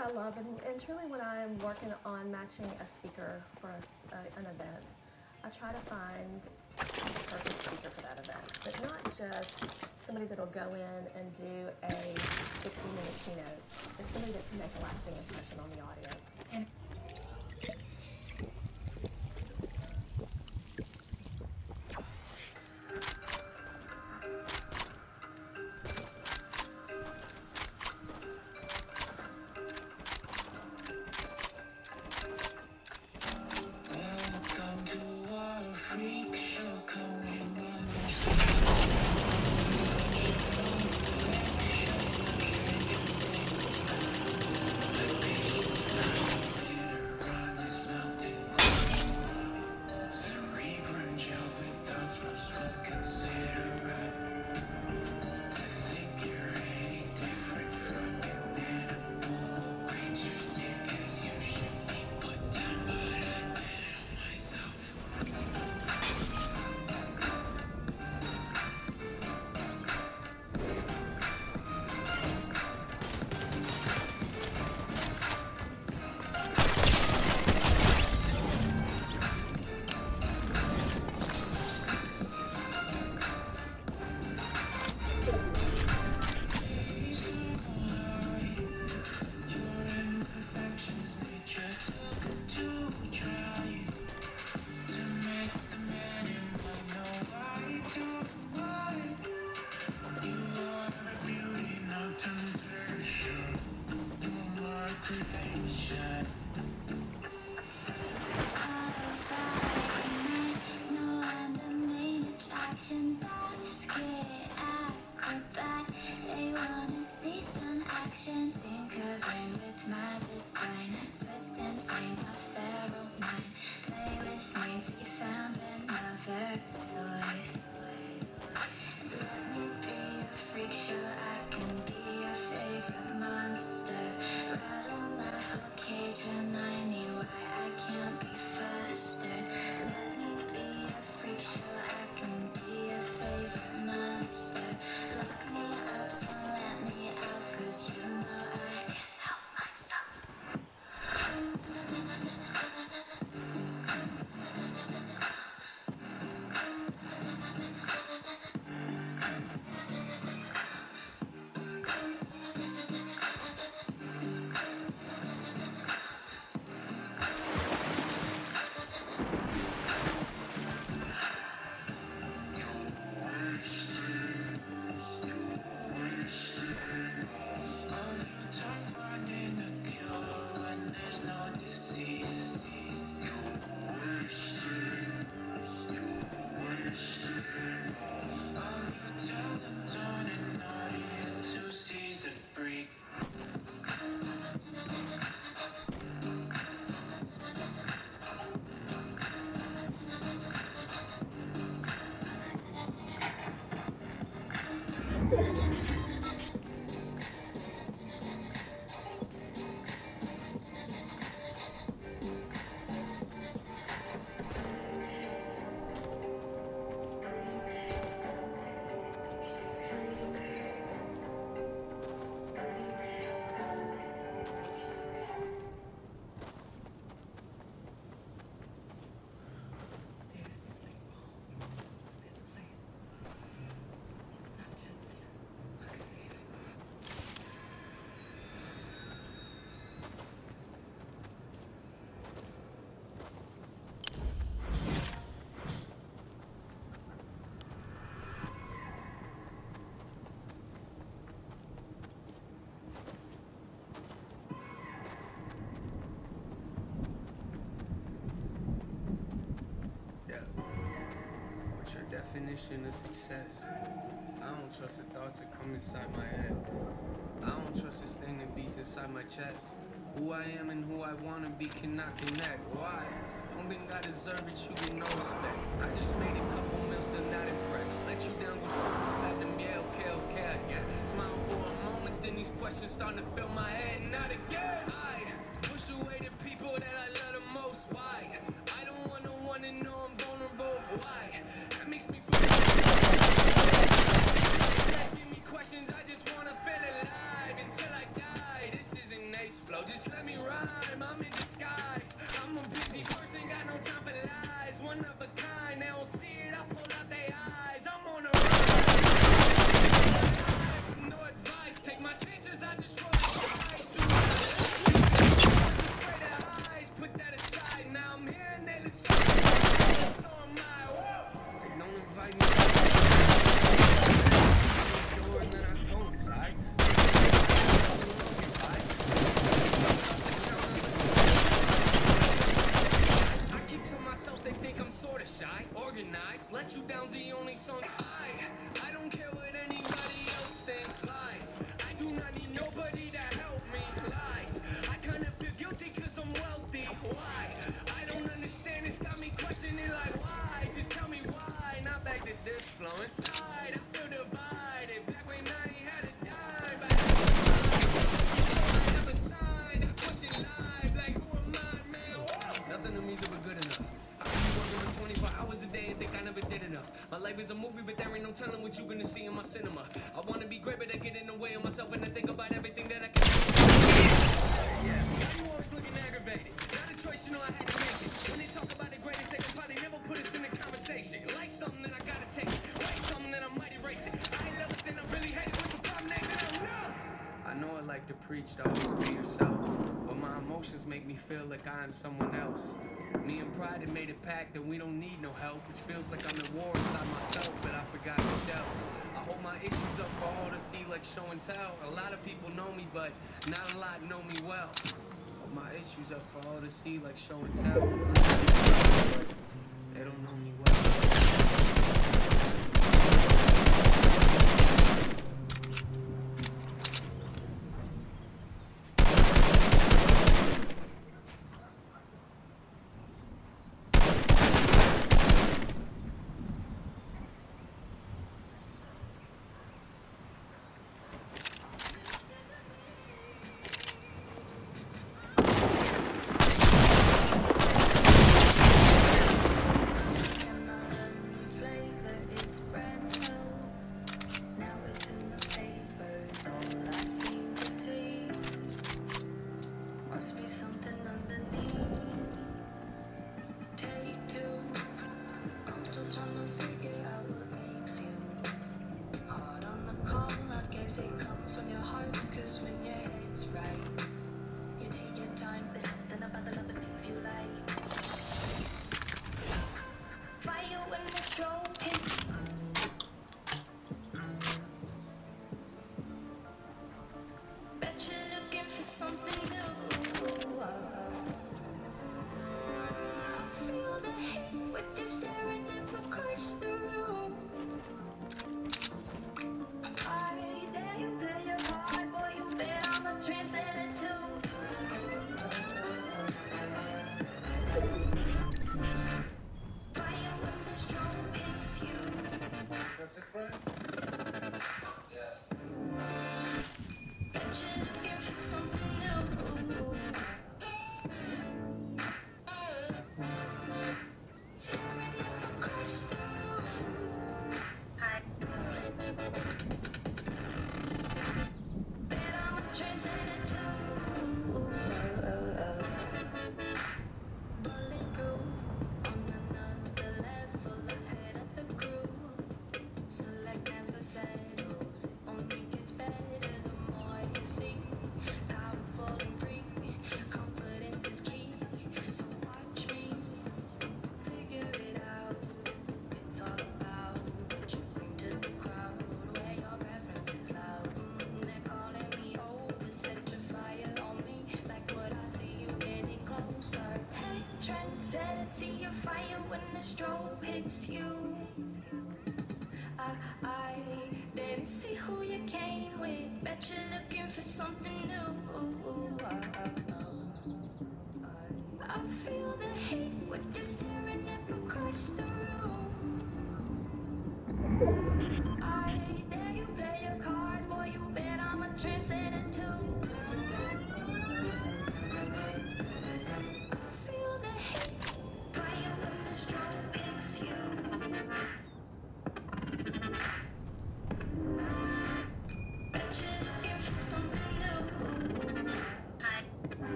I love, and, and truly when I'm working on matching a speaker for a uh, an event, I try to find the perfect speaker for that event, but not just somebody that'll go in and do a 60-minute keynote. It's somebody that can make a lasting impression on the audience. Definition success? I don't trust the thoughts that come inside my head. I don't trust this thing that beats inside my chest. Who I am and who I wanna be cannot connect. Why? Don't think I deserve it, you get no respect. I just made a couple meals, still not impressed. Let you down, go straight back to me, okay, okay, yeah. Smile for a moment, then these questions starting to fill end of the game. let you down the only song I I don't care what anyone is a movie, but there ain't no telling what you gonna see in my cinema. I wanna be great, but I get in the way of myself and I think about everything that I can. Yeah, you always looking aggravated. Not a choice, you know I had to make it. When they talk about the greatest, they can probably never put us in the conversation. Like something that I gotta take, like something that I might erase it. I ain't really the problem. I know I like to preach, though, to be yourself my emotions make me feel like I am someone else. Me and Pride have made a pact that we don't need no help, which feels like I'm at war inside myself, but I forgot Michelle's. I hold my issues up for all to see like show and tell. A lot of people know me, but not a lot know me well. Hold my issues up for all to see like show and tell. They don't know me well.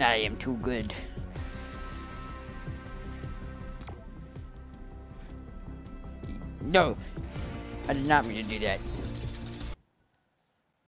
I am too good. No! I did not mean to do that.